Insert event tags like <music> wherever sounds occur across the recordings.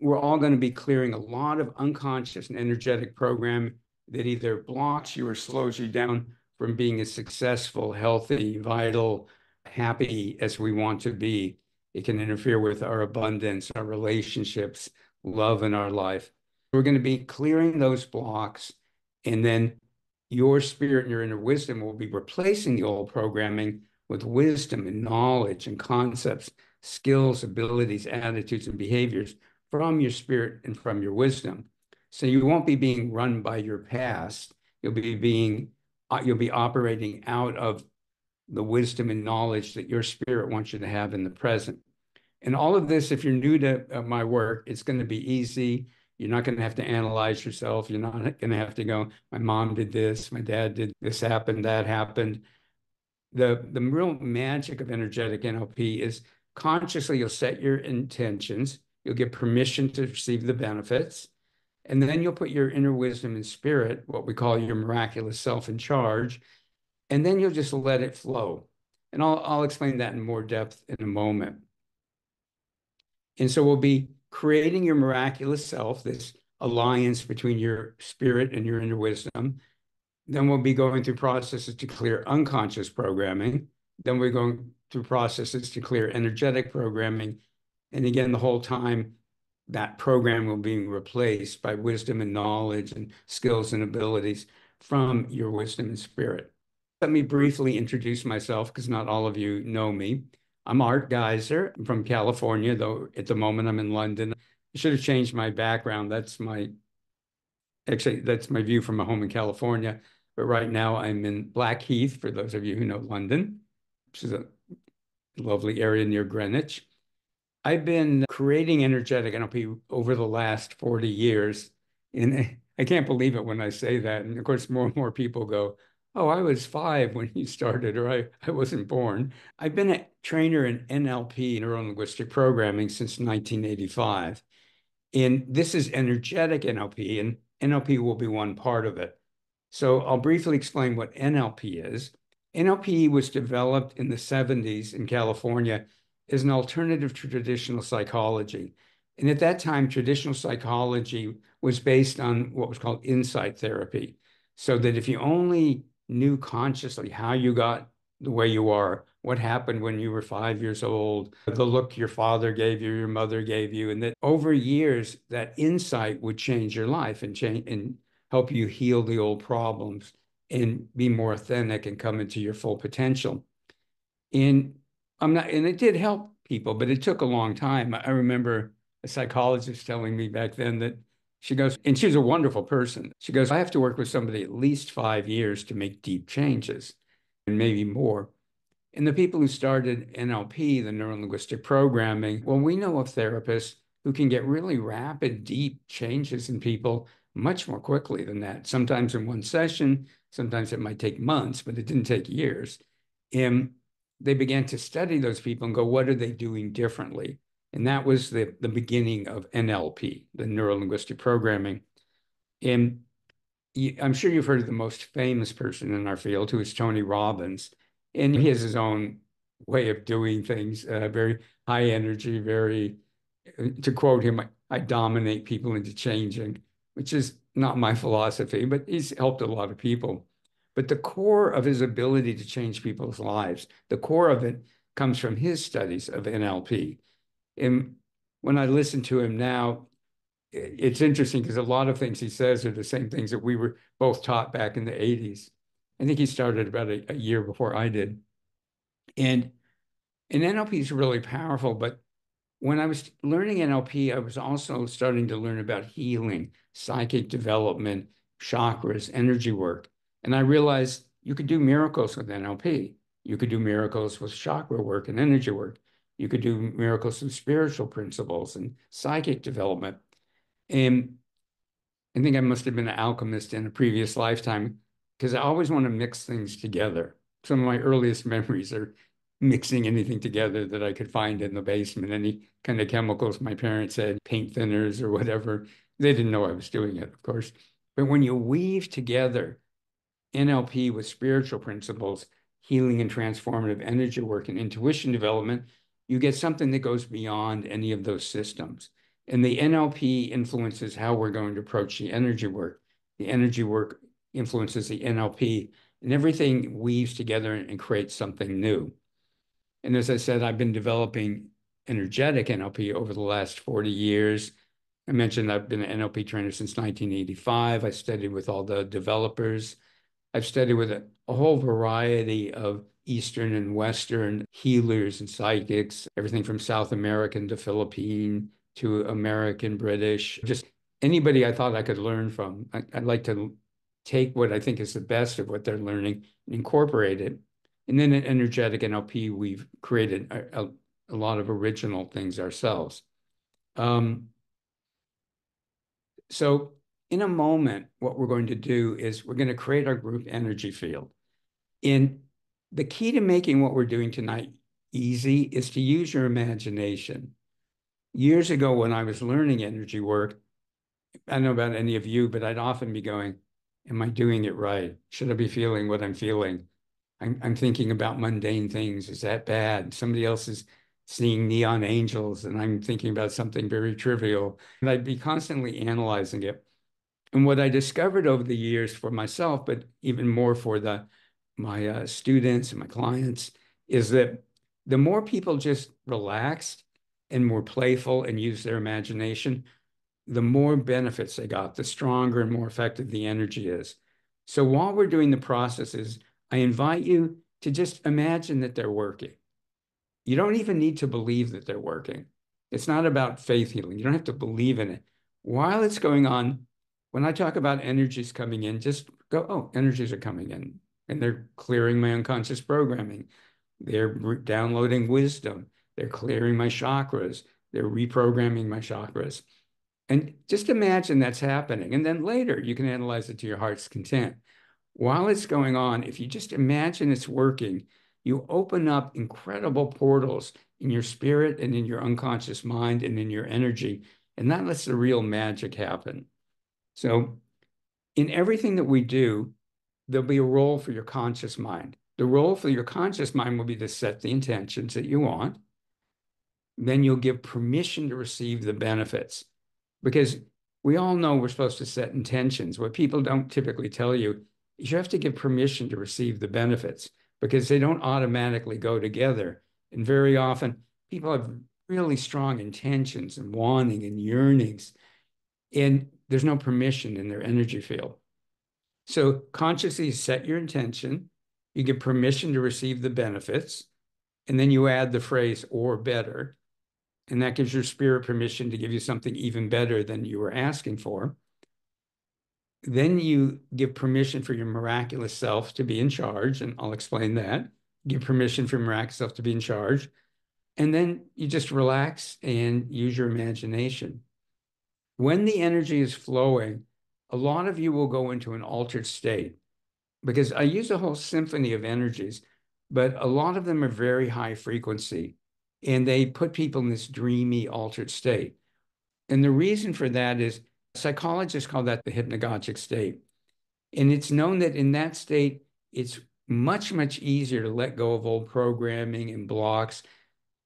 we're all going to be clearing a lot of unconscious and energetic program that either blocks you or slows you down from being as successful, healthy, vital, happy as we want to be. It can interfere with our abundance, our relationships, love in our life. We're going to be clearing those blocks, and then your spirit and your inner wisdom will be replacing the old programming with wisdom and knowledge and concepts, skills, abilities, attitudes, and behaviors from your spirit and from your wisdom. So you won't be being run by your past. You'll be being, uh, you'll be operating out of the wisdom and knowledge that your spirit wants you to have in the present. And all of this, if you're new to uh, my work, it's going to be easy. You're not going to have to analyze yourself. You're not going to have to go, my mom did this, my dad did this happened, that happened. The, the real magic of energetic NLP is consciously you'll set your intentions, you'll get permission to receive the benefits, and then you'll put your inner wisdom and spirit, what we call your miraculous self in charge, and then you'll just let it flow. And I'll, I'll explain that in more depth in a moment. And so we'll be creating your miraculous self, this alliance between your spirit and your inner wisdom. Then we'll be going through processes to clear unconscious programming. Then we're going through processes to clear energetic programming. And again, the whole time, that program will be replaced by wisdom and knowledge and skills and abilities from your wisdom and spirit. Let me briefly introduce myself because not all of you know me. I'm Art Giser. I'm from California, though at the moment I'm in London. I should have changed my background. That's my, actually, that's my view from a home in California. But right now I'm in Blackheath, for those of you who know London, which is a lovely area near Greenwich. I've been creating energetic NLP over the last 40 years. And <laughs> I can't believe it when I say that. And of course, more and more people go, oh, I was five when you started, or I, I wasn't born. I've been a trainer in NLP, neuro linguistic programming, since 1985. And this is energetic NLP, and NLP will be one part of it. So I'll briefly explain what NLP is. NLP was developed in the 70s in California as an alternative to traditional psychology. And at that time, traditional psychology was based on what was called insight therapy. So that if you only knew consciously how you got the way you are, what happened when you were five years old, the look your father gave you, your mother gave you, and that over years, that insight would change your life and change and help you heal the old problems and be more authentic and come into your full potential. And I'm not, and it did help people, but it took a long time. I remember a psychologist telling me back then that she goes, and she's a wonderful person. She goes, I have to work with somebody at least five years to make deep changes and maybe more. And the people who started NLP, the neuro linguistic programming, well, we know of therapists who can get really rapid, deep changes in people much more quickly than that. Sometimes in one session, sometimes it might take months, but it didn't take years. And they began to study those people and go, what are they doing differently? And that was the, the beginning of NLP, the neuro linguistic programming. And I'm sure you've heard of the most famous person in our field, who is Tony Robbins. And he has his own way of doing things, uh, very high energy, very, uh, to quote him, I dominate people into changing, which is not my <laughs> philosophy, but he's helped a lot of people. But the core of his ability to change people's lives, the core of it comes from his studies of NLP. And when I listen to him now, it's interesting because a lot of things he says are the same things that we were both taught back in the 80s. I think he started about a, a year before I did. And, and NLP is really powerful, but when I was learning NLP, I was also starting to learn about healing, psychic development, chakras, energy work. And I realized you could do miracles with NLP. You could do miracles with chakra work and energy work. You could do miracles with spiritual principles and psychic development. And I think I must have been an alchemist in a previous lifetime because I always want to mix things together. Some of my earliest <laughs> memories are mixing anything together that I could find in the basement, any kind of chemicals my parents said, paint thinners or whatever. They didn't know I was doing it, of course. But when you weave together NLP with spiritual principles, healing and transformative energy work and intuition development, you get something that goes beyond any of those systems. And the NLP influences how we're going to approach the energy work. The energy work influences the NLP, and everything weaves together and creates something new. And as I said, I've been developing energetic NLP over the last 40 years. I mentioned I've been an NLP trainer since 1985. I studied with all the developers. I've studied with a, a whole variety of Eastern and Western healers and psychics, everything from South American to Philippine to American, British, just anybody I thought I could learn from. I, would like to take what I think is the best of what they're learning and incorporate it. And then in energetic NLP, we've created a, a, a lot of original things ourselves. Um, so in a moment, what we're going to do is we're going to create our group energy field. And the key to making what we're doing tonight easy is to use your imagination. Years ago, when I was learning energy work, I don't know about any of you, but I'd often be going, Am I doing it right? Should I be feeling what I'm feeling? I'm, I'm thinking about mundane things. Is that bad? Somebody else is seeing neon angels and I'm thinking about something very trivial. And I'd be constantly analyzing it. And what I discovered over the years for myself, but even more for the my uh, students and my clients, is that the more people just relaxed and more playful and use their imagination, the more benefits they got, the stronger and more effective the energy is. So while we're doing the processes, I invite you to just imagine that they're working. You don't even need to believe that they're working. It's not about faith healing. You don't have to believe in it. While it's going on, when I talk about energies coming in, just go, oh, energies are coming in and they're clearing my unconscious programming. They're downloading wisdom. They're clearing my chakras. They're reprogramming my chakras. And just imagine that's happening. And then later you can analyze it to your heart's content. While it's going on, if you just imagine it's working, you open up incredible portals in your spirit and in your unconscious mind and in your energy. And that lets the real magic happen. So, in everything that we do, there'll be a role for your conscious mind. The role for your conscious mind will be to set the intentions that you want. Then you'll give permission to receive the benefits. Because we all know we're supposed to set intentions. What people don't typically tell you is you have to give permission to receive the benefits because they don't automatically go together. And very often people have really strong intentions and wanting and yearnings, and there's no permission in their energy field. So consciously set your intention, you get permission to receive the benefits, and then you add the phrase or better. And that gives your spirit permission to give you something even better than you were asking for. Then you give permission for your miraculous self to be in charge, and I'll explain that. Give permission for your miraculous self to be in charge. And then you just relax and use your imagination. When the energy is flowing, a lot of you will go into an altered state because I use a whole symphony of energies, but a lot of them are very high frequency and they put people in this dreamy, altered state. And the reason for that is Psychologists call that the hypnagogic state. And it's known that in that state, it's much, much easier to let go of old programming and blocks,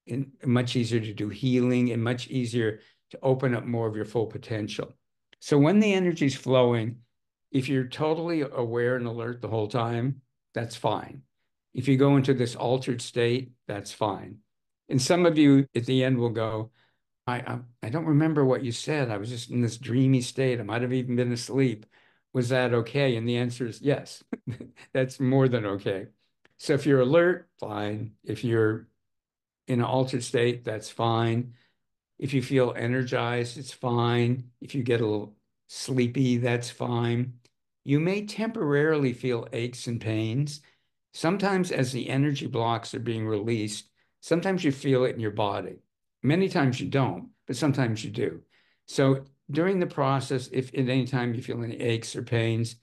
and much easier to do healing, and much easier to open up more of your full potential. So when the energy's flowing, if you're totally aware and alert the whole time, that's fine. If you go into this altered state, that's fine. And some of you at the end will go, I, I, I don't remember what you said. I was just in this dreamy state. I might have even been asleep. Was that okay? And the answer is yes. <laughs> That's more than okay. So if you're alert, fine. If you're in an altered state, that's fine. If you feel energized, it's fine. If you get a little sleepy, that's fine. You may temporarily feel aches and pains. Sometimes, as the energy blocks are being released, sometimes you feel it in your body. Many times you don't, but sometimes you do. So during the process, if at any time you feel any aches or pains,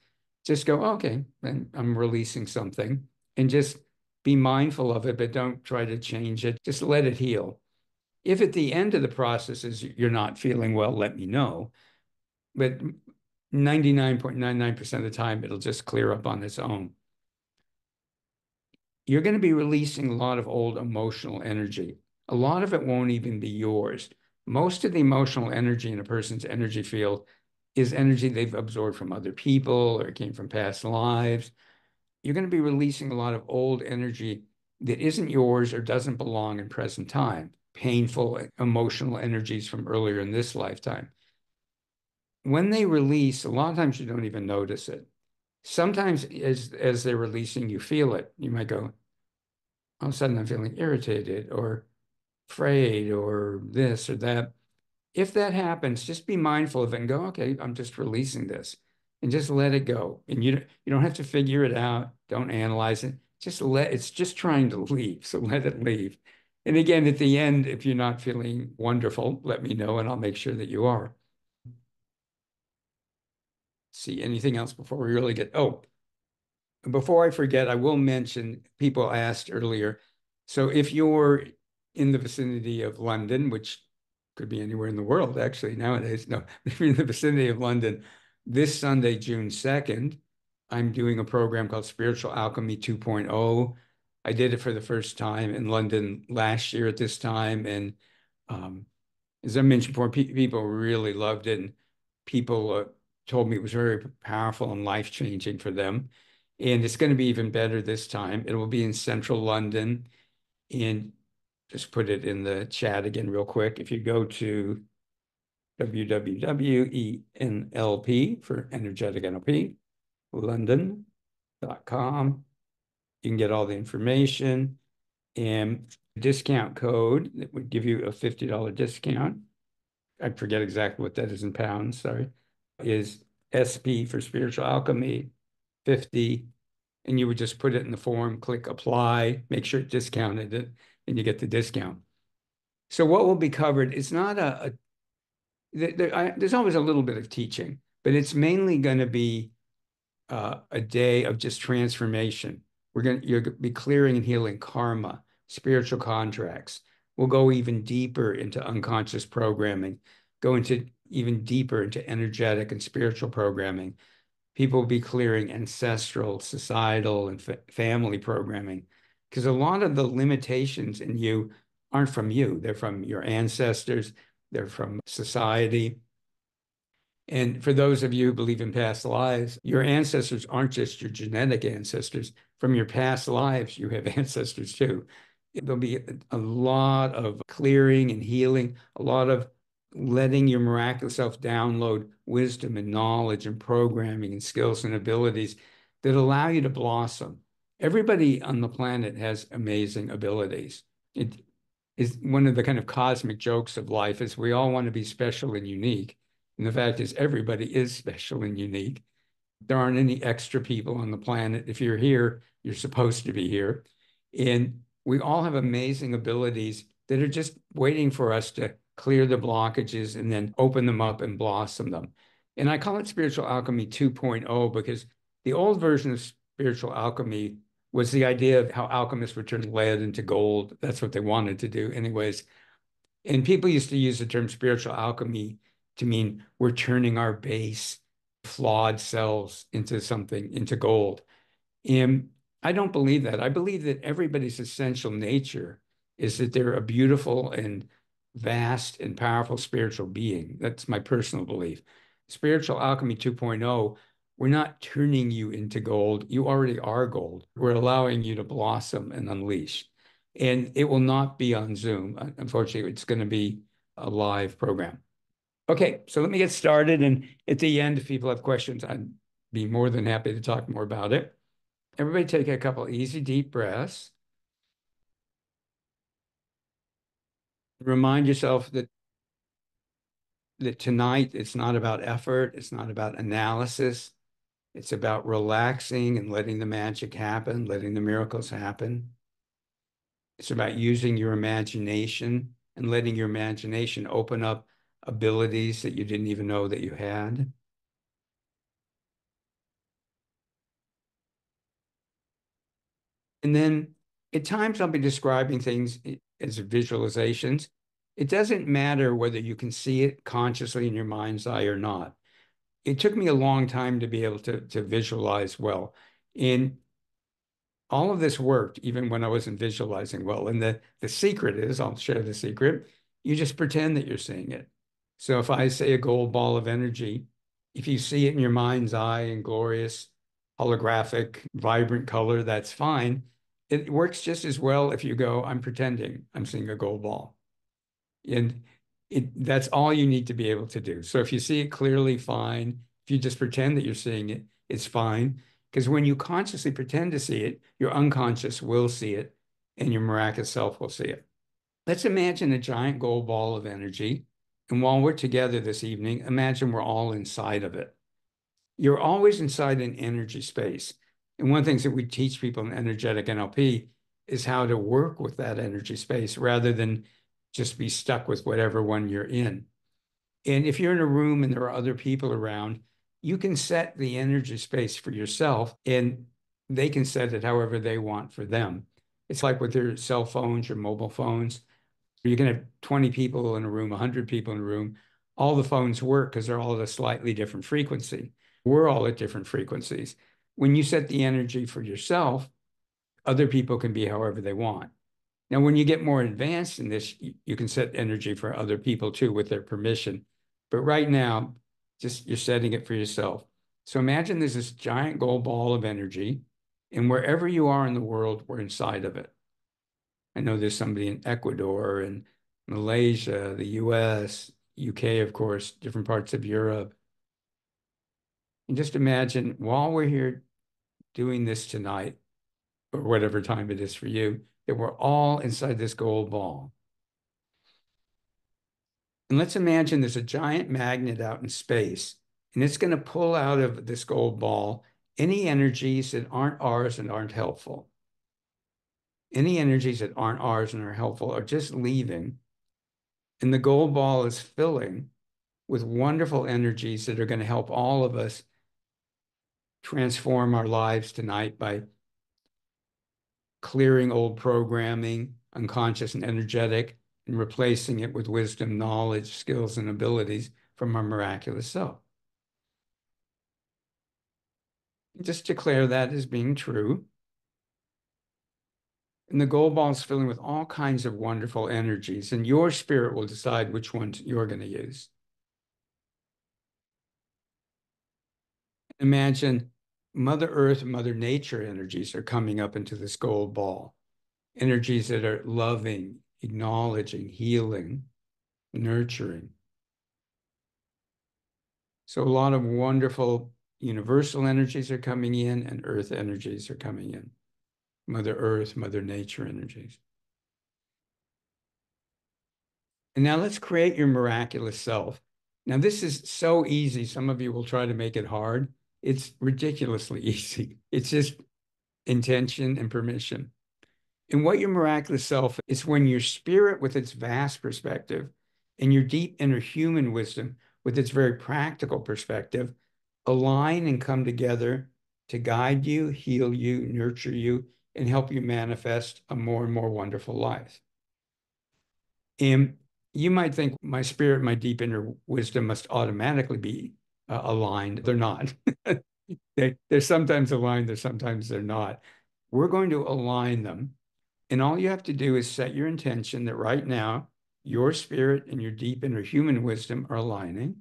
just go, okay, then I'm releasing something and just be mindful of it, but don't try to change it. Just let it heal. If at the end of the process is you're not feeling well, let me know. But 99.99% of the time, it'll just clear up on its own. You're going to be releasing a lot of old emotional energy. A lot of it won't even be yours. most of the emotional energy in a person's energy field is energy they've absorbed from other people or came from past lives. You're going to be releasing a lot of old energy that isn't yours or doesn't belong in present time, painful emotional energies from earlier in this lifetime. When they release, a lot of times you don't even notice it. Sometimes as as they're releasing, you feel it. You might go, all of a sudden I'm feeling irritated or afraid or this or that. If that happens, just be mindful of it and go, okay, I'm just releasing this and just let it go. And you, you don't have to figure it out. Don't analyze it. Just let, it's just trying to leave. So let it leave. And again, at the end, if you're not feeling wonderful, let me know and I'll make sure that you are. See anything else before we really get, oh, before I forget, I will mention, people asked earlier, so if you're in the vicinity of London, which could be anywhere in the world actually nowadays, no, <laughs> if you're in the vicinity of London, this Sunday, June 2nd, I'm doing a program called Spiritual Alchemy 2.0. I did it for the first time in London last year at this time. And um, as I mentioned before, pe people really loved it. And people uh, told me it was very powerful and life changing for them. And it's going to be even better this time. It will be in central London. And just put it in the chat again, real quick. If you go to www.enlp for energetic NLP, london.com, you can get all the information and discount code that would give you a $50 discount. I forget exactly what that is in pounds, sorry, is SP for spiritual alchemy 50 and you would just put it in the form, click apply, make sure it discounted it, and you get the discount. So what will be covered, it's not a, a there, I, there's always a little bit of teaching, but it's mainly going to be uh, a day of just transformation. We're going to you're be clearing and healing karma, spiritual contracts. We'll go even deeper into unconscious programming, go into even deeper into energetic and spiritual programming people will be clearing ancestral, societal, and fa family programming because a lot of the limitations in you aren't from you. They're from your ancestors, they're from society. And for those of you who believe in past lives, your ancestors aren't just your genetic ancestors. From your past lives, you have <laughs> ancestors too. There'll be a lot of clearing and healing, a lot of letting your miraculous self download wisdom and knowledge and programming and skills and abilities that allow you to blossom. Everybody on the planet has amazing abilities. It is one of the kind of cosmic jokes of life is we all want to be special and unique. And the fact is everybody is special and unique. There aren't any extra people on the planet. If you're here, you're supposed to be here. And we all have amazing abilities that are just waiting for us to clear the blockages, and then open them up and blossom them. And I call it spiritual alchemy 2.0 because the old version of spiritual alchemy was the idea of how alchemists would turn lead into gold. That's what they wanted to do, anyways. And people used to use the term spiritual alchemy to mean we're turning our base flawed cells into something, into gold. And I don't believe that. I believe that everybody's essential nature is that they're a beautiful and vast and powerful spiritual being. That's my personal belief. Spiritual Alchemy 2.0, we're not turning you into gold. You already are gold. We're allowing you to blossom and unleash. And it will not be on Zoom. Unfortunately, it's going to be a live program. Okay, so let me get started. And at the end, if people have questions, I'd be more than happy to talk more about it. Everybody take a couple easy, deep breaths. remind yourself that that tonight it's not about effort, it's not about analysis. It's about relaxing and letting the magic happen, letting the miracles happen. It's about using your imagination and letting your imagination open up abilities that you didn't even know that you had. And then at times I'll be describing things as visualizations. It doesn't matter whether you can see it consciously in your mind's eye or not. It took me a long time to be able to, to visualize well. And all of this worked even when I wasn't visualizing well. And the, the secret is, I'll share the secret, you just pretend that you're seeing it. So if I say a gold ball of energy, if you see it in your mind's eye in glorious, holographic, vibrant color, that's fine. It works just as well if you go, I'm pretending I'm seeing a gold ball. And it, that's all you need to be able to do. So if you see it clearly, fine. If you just pretend that you're seeing it, it's fine. Because when you consciously pretend to see it, your unconscious will see it and your miraculous self will see it. Let's imagine a giant gold ball of energy. And while we're together this evening, imagine we're all inside of it. You're always inside an energy space. And one of the things that we teach people in energetic NLP is how to work with that energy space rather than just be stuck with whatever one you're in. And if you're in a room and there are other people around, you can set the energy space for yourself and they can set it however they want for them. It's like with their cell phones or mobile phones. You can have 20 people in a room, 100 people in a room. All the phones work because they're all at a slightly different frequency. We're all at different frequencies. When you set the energy for yourself, other people can be however they want. Now, when you get more advanced in this, you can set energy for other people too with their permission. But right now, just you're setting it for yourself. So imagine there's this giant gold ball of energy, and wherever you are in the world, we're inside of it. I know there's somebody in Ecuador and Malaysia, the US, UK, of course, different parts of Europe. And just imagine while we're here doing this tonight, or whatever time it is for you, that we're all inside this gold ball. And let's imagine there's a giant magnet out in space, and it's going to pull out of this gold ball any energies that aren't ours and aren't helpful. Any energies that aren't ours and are helpful are just leaving. And the gold ball is filling with wonderful energies that are going to help all of us transform our lives tonight by clearing old programming, unconscious and energetic, and replacing it with wisdom, knowledge, skills, and abilities from our miraculous self. Just declare that as being true. And the gold ball is filling with all kinds of wonderful energies, and your spirit will decide which ones you're going to use. Imagine Mother Earth, Mother Nature energies are coming up into this gold ball. Energies that are loving, acknowledging, healing, nurturing. So a lot of wonderful universal energies are coming in and earth energies are coming in. Mother Earth, Mother Nature energies. And now let's create your miraculous self. Now, this is so easy. Some of you will try to make it hard. It's ridiculously <laughs> easy. It's just intention and permission. And what your miraculous self is when your spirit, with its vast perspective, and your deep inner human wisdom, with its very practical perspective, align and come together to guide you, heal you, nurture you, and help you manifest a more and more wonderful life. And you might think my spirit, my deep inner wisdom must automatically be uh, aligned. They're not. <laughs> they, they're sometimes aligned, they're sometimes they're not. We're going to align them. And all you have to do is set your intention that right now, your spirit and your deep inner human wisdom are aligning,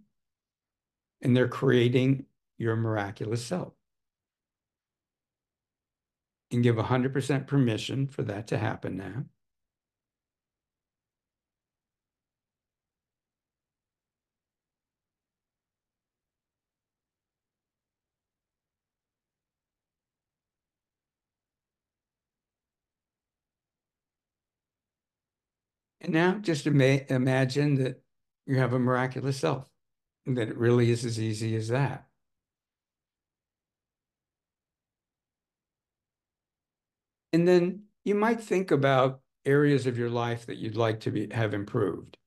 and they're creating your miraculous self. And give 100% permission for that to happen now. And now just ima imagine that you have a miraculous self, and that it really is as easy as that. And then you might think about areas of your life that you'd like to be, have improved,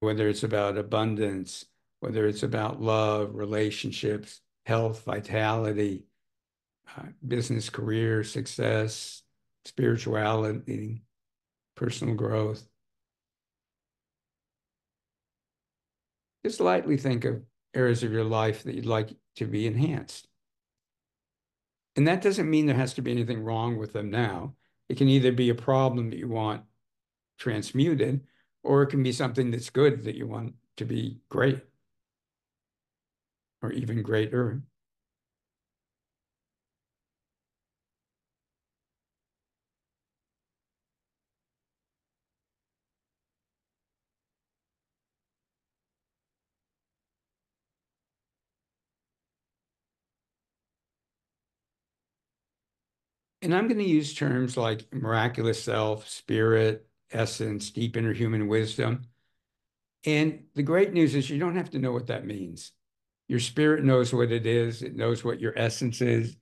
whether it's about abundance, whether it's about love, relationships, health, vitality, uh, business, career, success, spirituality, personal growth. just lightly think of areas of your life that you'd like to be enhanced. And that doesn't mean there has to be anything wrong with them now. It can either be a problem that you want transmuted, or it can be something that's good that you want to be great or even greater. And I'm going to use terms like miraculous self, spirit, essence, deep inner human wisdom. And the great news is you don't have to know what that means. Your spirit knows what it is, it knows what your essence is,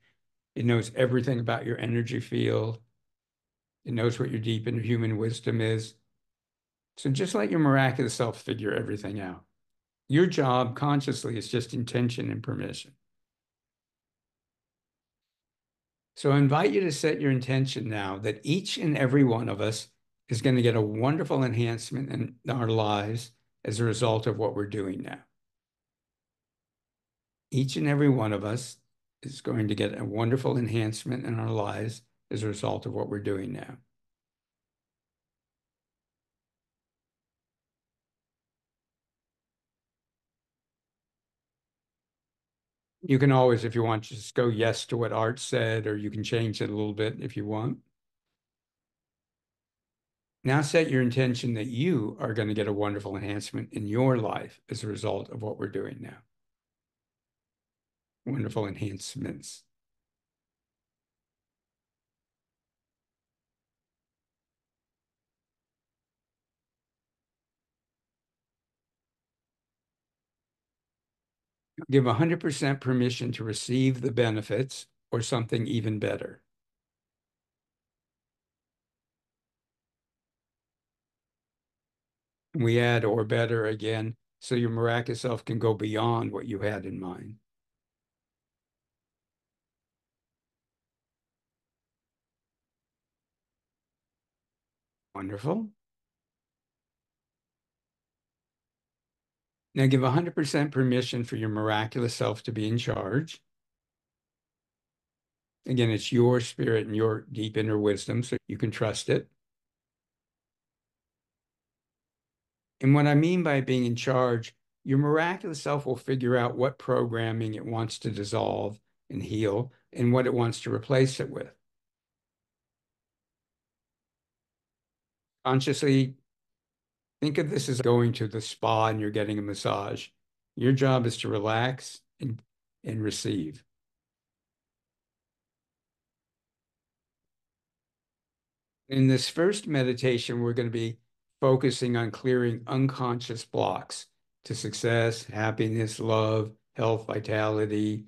it knows everything about your energy field, it knows what your deep inner human wisdom is. So just let your miraculous self figure everything out. Your job consciously is just intention and permission. So I invite you to set your intention now that each and every one of us is going to get a wonderful enhancement in our lives as a result of what we're doing now. Each and every one of us is going to get a wonderful enhancement in our lives as a result of what we're doing now. You can always, if you want, just go yes to what Art said, or you can change it a little bit if you want. Now set your intention that you are going to get a wonderful enhancement in your life as a result of what we're doing now. Wonderful enhancements. Give 100% permission to receive the benefits or something even better. we add or better again, so your miraculous self can go beyond what you had in mind. Wonderful. Now give 100% permission for your miraculous self to be in charge. Again, it's your spirit and your deep inner wisdom, so you can trust it. And what I mean by being in charge, your miraculous self will figure out what programming it wants to dissolve and heal and what it wants to replace it with. Consciously think of this as going to the spa and you're getting a massage. Your job is to relax and, and receive. In this first meditation, we're going to be focusing on clearing unconscious blocks to success, happiness, love, health, vitality,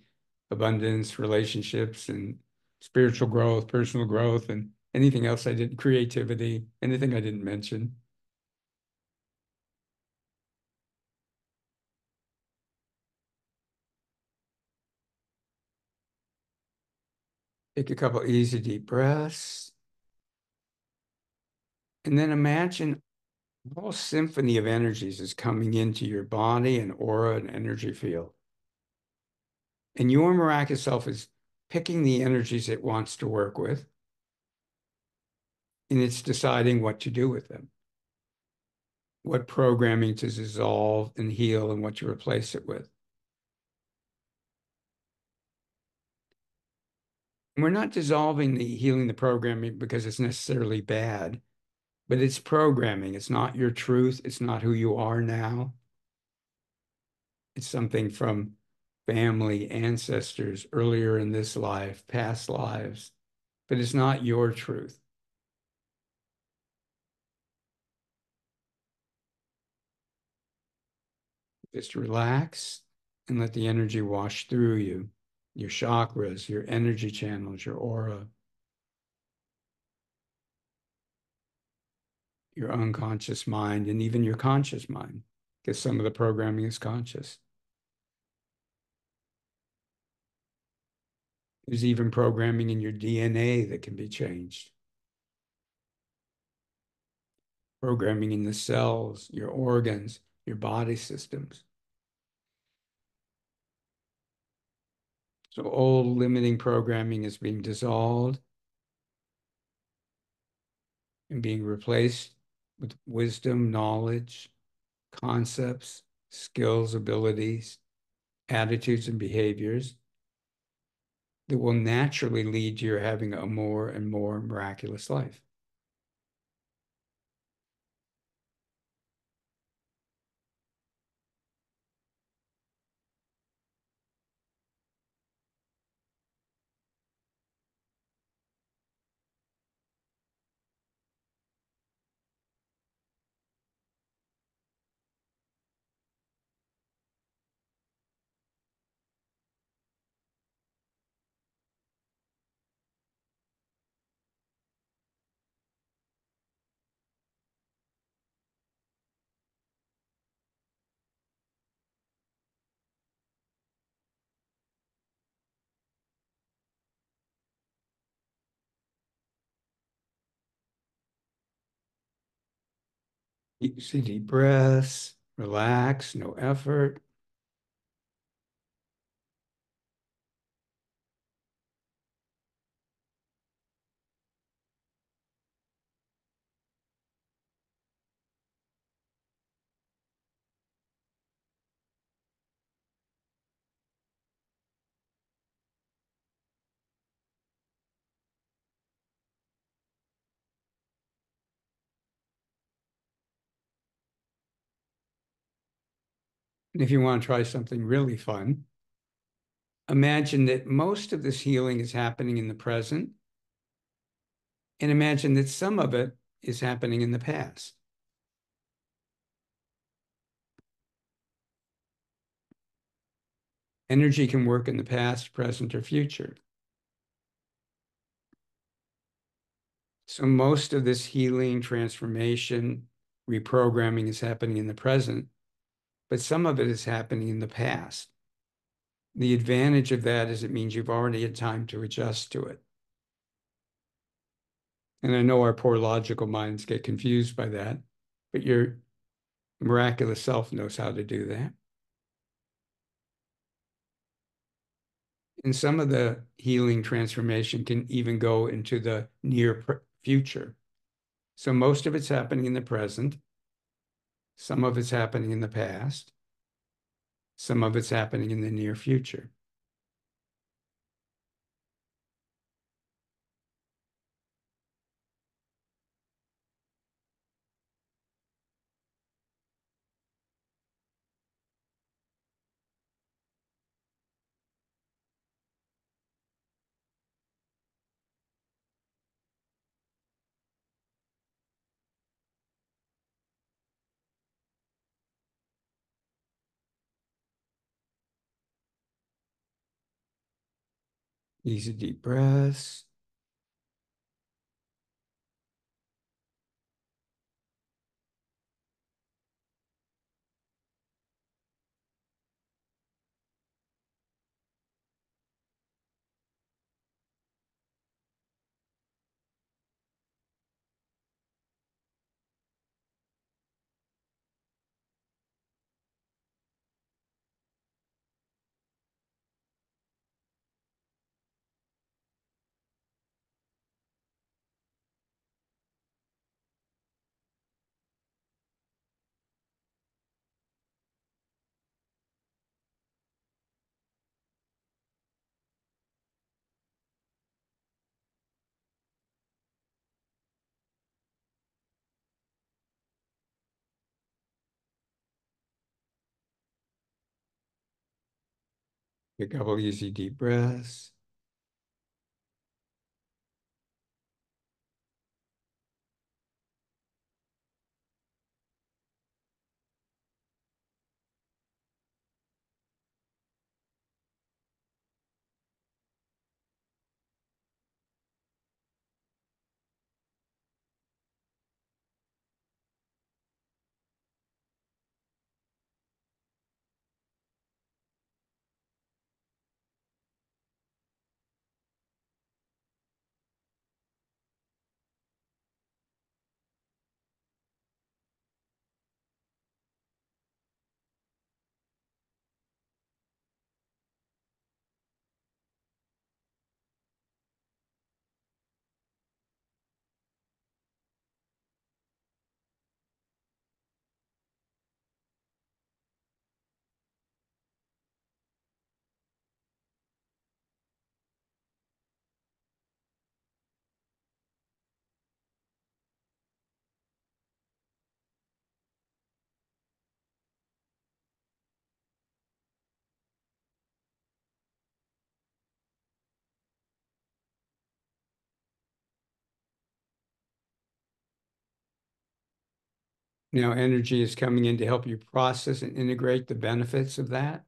abundance, relationships, and spiritual growth, personal growth, and anything else I didn't, creativity, anything I didn't mention. Take a couple easy deep breaths. And then imagine a whole symphony of energies is coming into your body and aura and energy field. And your miraculous self is picking the energies it wants to work with. And it's deciding what to do with them. What programming to dissolve and heal and what to replace it with. We're not dissolving the healing the programming because it's necessarily bad but it's programming. It's not your truth. It's not who you are now. It's something from family, ancestors, earlier in this life, past lives, but it's not your truth. Just relax and let the energy wash through you, your chakras, your energy channels, your aura. your unconscious mind and even your conscious mind, because some of the programming is conscious. There's even programming in your DNA that can be changed. Programming in the cells, your organs, your body systems. So old limiting programming is being dissolved and being replaced with wisdom, knowledge, concepts, skills, abilities, attitudes, and behaviors that will naturally lead to your having a more and more miraculous life. See deep breaths, relax, no effort. And if you want to try something really fun, imagine that most of this healing is happening in the present. And imagine that some of it is happening in the past. Energy can work in the past, present, or future. So most of this healing, transformation, reprogramming is happening in the present but some of it is happening in the past. The advantage of that is it means you've already had time to adjust to it. And I know our poor logical minds get confused by that, but your miraculous self knows how to do that. And some of the healing transformation can even go into the near future. So most of it's happening in the present. Some of it's happening in the past. Some of it's happening in the near future. Easy deep breaths. A couple easy deep breaths. Now, energy is coming in to help you process and integrate the benefits of that.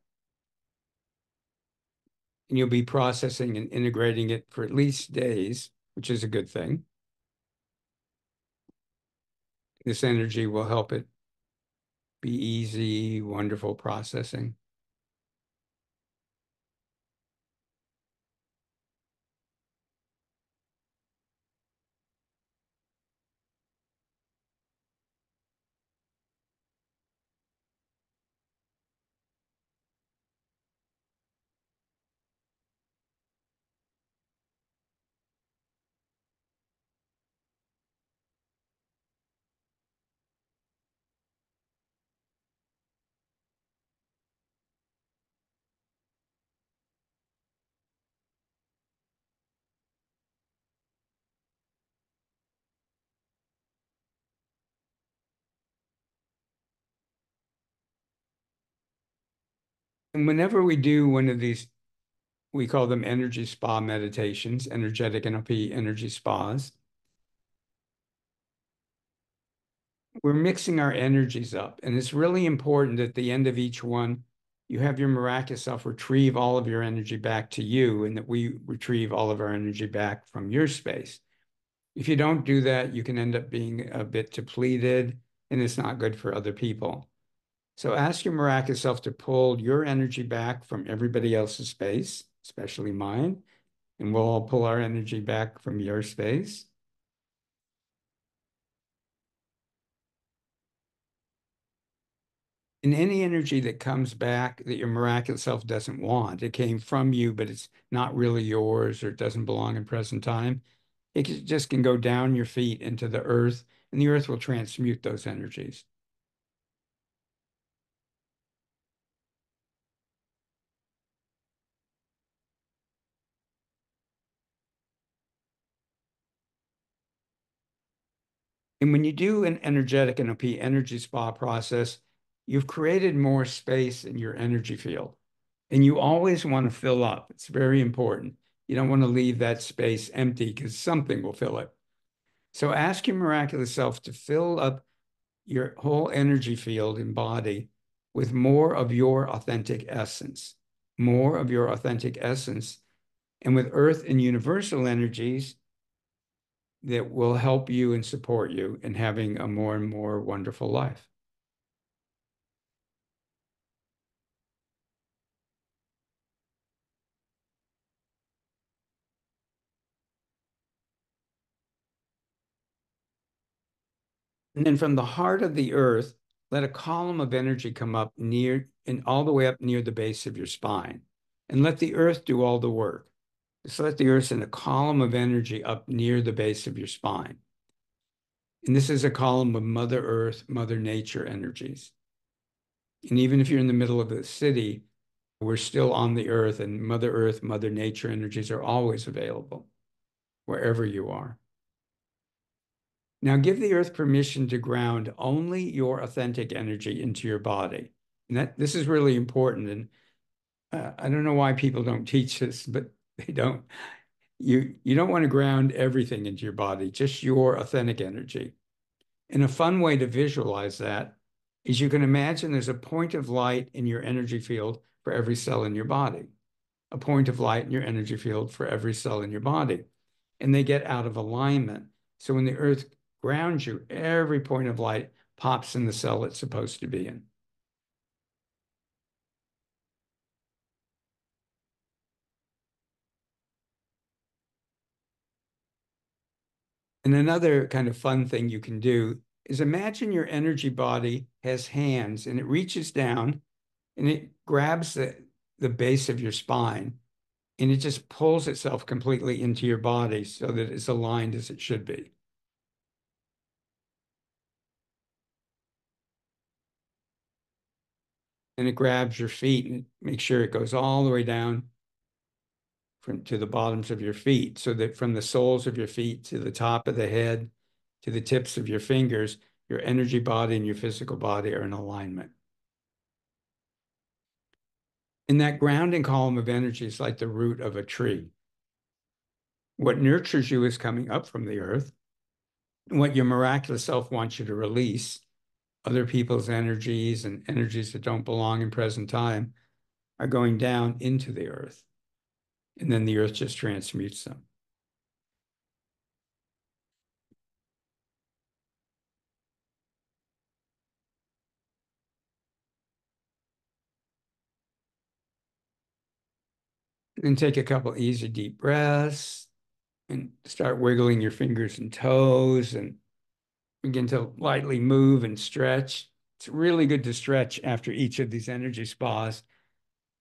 And you'll be processing and integrating it for at least days, which is a good thing. This energy will help it be easy, wonderful processing. And whenever we do one of these, we call them energy spa meditations, energetic NLP energy spas. We're mixing our energies up. And it's really important at the end of each one, you have your miraculous self retrieve all of your energy back to you, and that we retrieve all of our energy back from your space. If you don't do that, you can end up being a bit depleted, and it's not good for other people. So ask your miraculous self to pull your energy back from everybody else's space, especially mine, and we'll all pull our energy back from your space. And any energy that comes back that your miraculous self doesn't want, it came from you, but it's not really yours or it doesn't belong in present time, it just can go down your feet into the earth, and the earth will transmute those energies. And when you do an energetic NLP energy spa process, you've created more space in your energy field. And you always want to fill up. It's very important. You don't want to leave that space empty because something will fill it. So ask your miraculous self to fill up your whole energy field and body with more of your authentic essence, more of your authentic essence. And with earth and universal energies, that will help you and support you in having a more and more wonderful life. And then from the heart of the earth, let a column of energy come up near and all the way up near the base of your spine. And let the earth do all the work. Just let the earth send a column of energy up near the base of your spine. And this is a column of Mother Earth, Mother Nature energies. And even if you're in the middle of the city, we're still on the earth, and Mother Earth, Mother Nature energies are always available wherever you are. Now give the earth permission to ground only your authentic energy into your body. And that this is really important. And uh, I don't know why people don't teach this, but they don't. You you don't want to ground everything into your body, just your authentic energy. And a fun way to visualize that is you can imagine there's a point of light in your energy field for every cell in your body, a point of light in your energy field for every cell in your body. And they get out of alignment. So when the earth grounds you, every point of light pops in the cell it's supposed to be in. And another kind of fun thing you can do is imagine your energy body has hands and it reaches down and it grabs the, the base of your spine and it just pulls itself completely into your body so that it's aligned as it should be. And it grabs your feet and makes sure it goes all the way down from to the bottoms of your feet so that from the soles of your feet to the top of the head to the tips of your fingers your energy body and your physical body are in alignment. And that grounding column of energy is like the root of a tree. What nurtures you is coming up from the earth. What your miraculous self wants you to release other people's energies and energies that don't belong in present time are going down into the earth. And then the earth just transmutes them. And take a couple easy deep breaths and start wiggling your fingers and toes and begin to lightly move and stretch. It's really good to stretch after each of these energy spas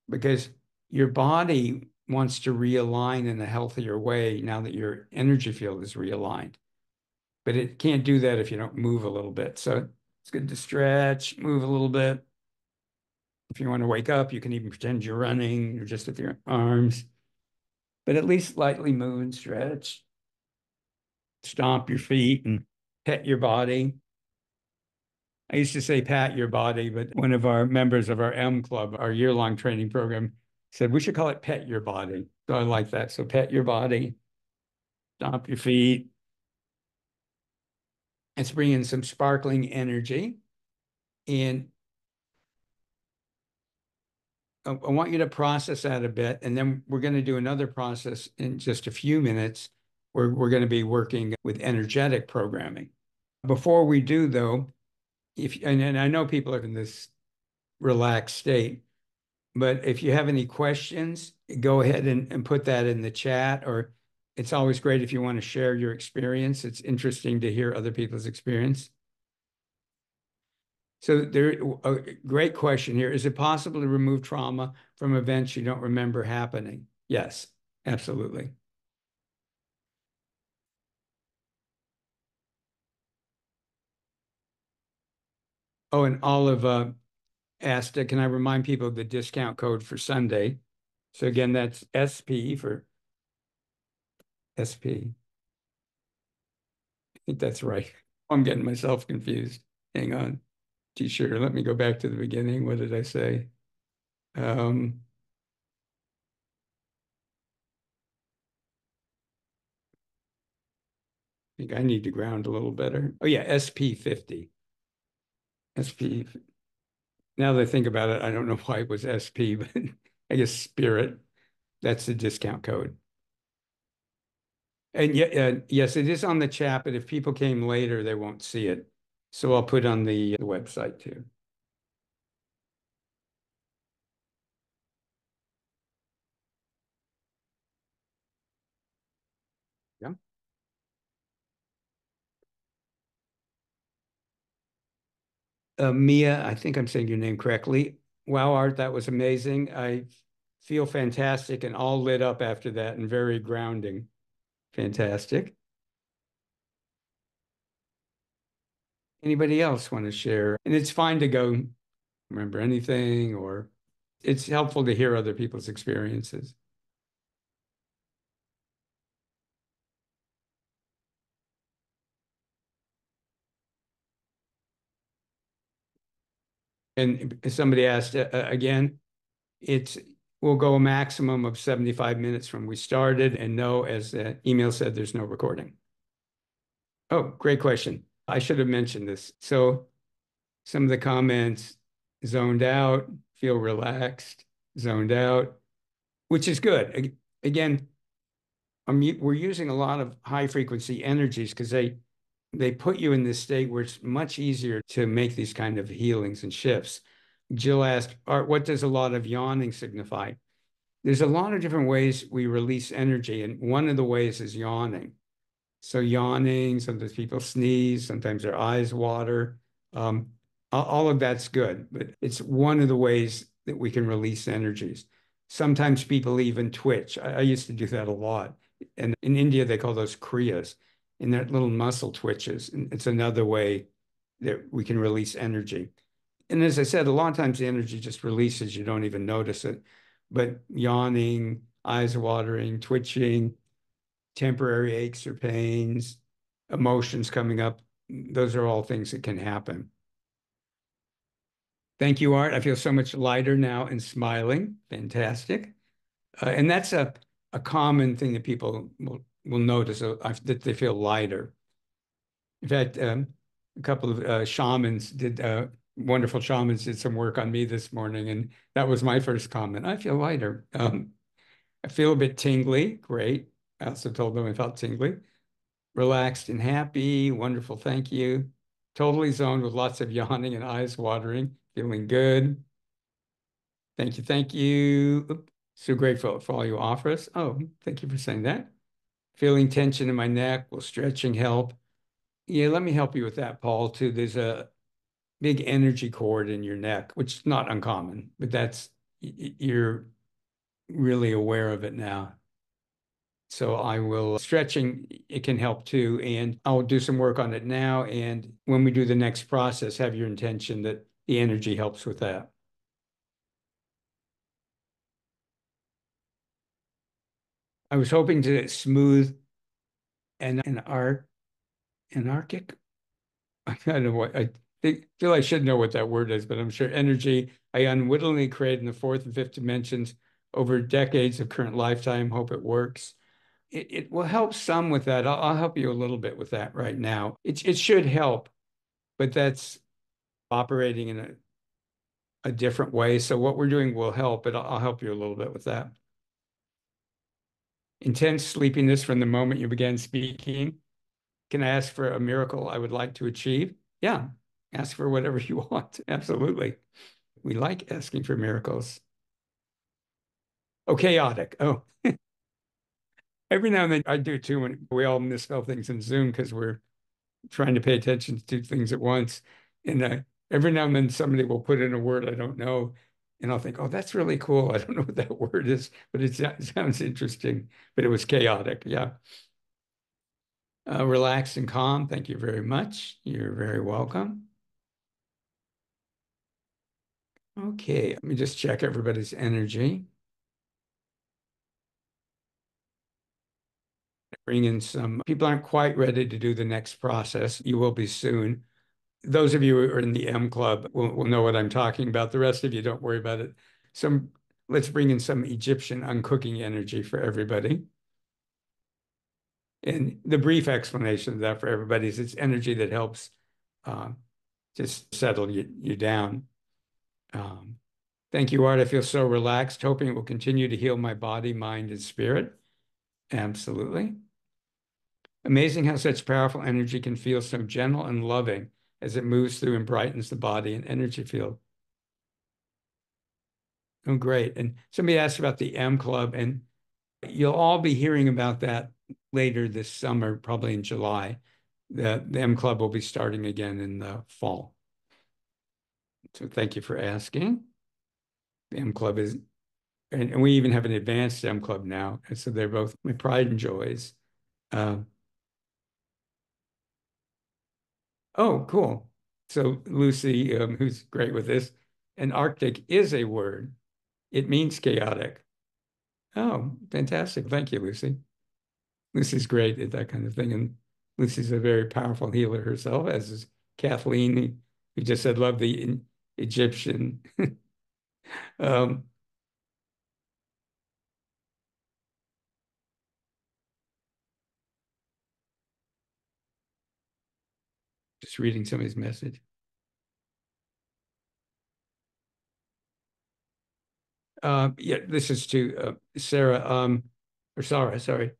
because your body wants to realign in a healthier way now that your energy field is realigned. But it can't do that if you don't move a little bit. So it's good to stretch, move a little bit. If you want to wake up, you can even pretend you're running, you're just with your arms, but at least lightly move and stretch. Stomp your feet and pet your body. I used to say pat your body, but one of our members of our M Club, our year long training program, said we should call it pet your body. So I like that. So pet your body, stomp your feet. Let's bring in some sparkling energy. And I want you to process that a bit, and then we're going to do another process in just a few minutes where we're going to be working with energetic programming. Before we do, though, if and, and I know people are in this relaxed state, but if you have any questions, go ahead and, and put that in the chat, or it's always great if you want to share your experience. It's interesting to hear other people's experience. So there, a great question here. Is it possible to remove trauma from events you don't remember happening? Yes, absolutely. Oh, and Olive uh, asked, uh, can I remind people of the discount code for Sunday? So again, that's SP for SP. I think that's right. <laughs> I'm getting myself confused. Hang on t-shirt. Let me go back to the beginning. What did I say? Um, I think I need to ground a little better. Oh yeah, SP50. SP. Now that I think about it, I don't know <laughs> why it was SP, but I guess Spirit. That's the discount code. And yeah, uh, yes, it is on the chat, but if people came later, they won't see it. So I'll put on the, the website too. Uh, Mia, I think I'm saying your name correctly. Wow, Art, that was amazing. I feel fantastic and all lit up after that and very grounding. Fantastic. Anybody else want to share? And it's fine to go remember anything, or it's helpful to hear other people's experiences. And somebody asked uh, uh again, it's we'll go a maximum of 75 minutes from we started and no, as the email said, there's no recording. Oh, great question. I should have mentioned this. So some of the comments zoned out, feel relaxed, zoned out, which is good. Again, I'm, we're using a lot of high frequency energies because they they put you in this state where it's much easier to make these kind of healings and shifts. Jill asked, what does a lot of yawning signify? There's a lot of different ways we release energy, and one of the ways is yawning. So yawning, sometimes people sneeze, sometimes their eyes water. Um, all of that's good, but it's one of the ways that we can release energies. Sometimes people even twitch. I, I used to do that a lot. And in India, they call those kriyas, and they're little muscle twitches. And it's another way that we can release energy. And as I said, a lot of times the energy just releases, you don't even notice it. But yawning, eyes watering, twitching, temporary aches or pains, emotions coming up. Those are all things that can happen. Thank you, Art. I feel so much lighter now and smiling. Fantastic. Uh, and that's a, a common thing that people will, will notice uh, that they feel lighter. In fact, um, a couple of uh, shamans did uh, wonderful shamans did some work on me this morning, and that was my first comment. I feel lighter. Um, I feel a bit tingly. Great. I also told them I felt tingly, relaxed and happy. Wonderful. Thank you. Totally zoned with lots of yawning and eyes watering. Feeling good. Thank you. Thank you. So grateful for all you offer us. Oh, thank you for saying that. Feeling tension in my neck. Will stretching help? Yeah, let me help you with that, Paul, too. There's a big energy cord in your neck, which is not uncommon, but that's, you're really aware of it now. So I will, stretching, it can help too. And I'll do some work on it now. And when we do the next process, have your intention that the energy helps with that. I was hoping to smooth and an art anarchic. <laughs> I don't know what I think, feel I should know what that word is, but I'm sure energy I unwittingly create in the fourth and fifth dimensions over decades of current lifetime. Hope it works. It, it will help some with that. I'll, I'll help you a little bit with that right now. It, it should help, but that's operating in a, a different way. So what we're doing will help, but I'll, I'll help you a little bit with that. Intense sleepiness from the moment you began speaking can I ask for a miracle I would like to achieve? Yeah, ask for whatever you <laughs> want. Absolutely. We like asking for miracles. Oh, chaotic. Oh, <laughs> every now and then I do too when we all misspell things in Zoom because we're trying to pay attention to two things at once. And uh, every now and then somebody will put in a word I don't know. And I'll think, oh, that's really cool. I don't know what that <laughs> word is, but it <laughs> sounds interesting. But it was chaotic. Yeah uh, relaxed and calm. Thank you very much. You're very welcome. Okay, let me just check everybody's energy. Bring in some people aren't quite ready to do the next process. You will be soon. Those of you who are in the M Club will, will know what I'm talking about. The rest of you don't worry about it. Some let's bring in some Egyptian uncooking energy for everybody. And the brief explanation of that for everybody is it's energy that helps uh, just settle you, you down. Um, thank you, Art. I feel so relaxed, hoping it will continue to heal my body, mind, and spirit. Absolutely. Amazing how such powerful energy can feel so gentle and loving as it moves through and brightens the body and energy field. Oh, great. And somebody asked about the M Club, and you'll all be hearing about that later this summer, probably in July. The, the M Club will be starting again in the fall. So thank you for asking. The M Club is, and, and we even have an advanced M Club now. And so they're both my pride and joys. Uh, oh, cool. So Lucy, um, who's great with this, anarchic is a word. It means chaotic. Oh, fantastic. Thank you, Lucy. Lucy's great at that kind of thing. And Lucy's a very powerful healer herself, as is Kathleen, who just said, love the Egyptian. <laughs> um, just reading somebody's message. Uh, yeah, this is to uh, Sarah, um, or Sarah, sorry.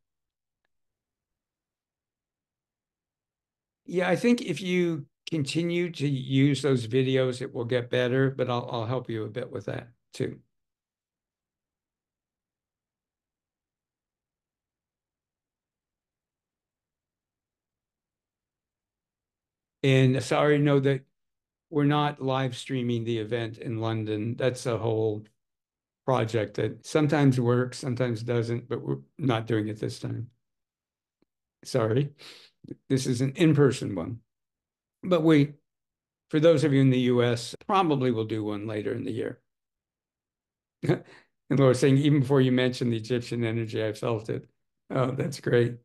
Yeah, I think if you continue to use those videos, it will get better, but I'll, I'll help you a bit with that too. And sorry, know that we're not live streaming the event in London. That's a whole project that sometimes works, sometimes doesn't, but we're not doing it this time. Sorry. This is an in-person one. But we, for those of you in the US, probably will do one later in the year. <laughs> and Laura saying, even before you mentioned the Egyptian energy, I felt it. Oh, that's great.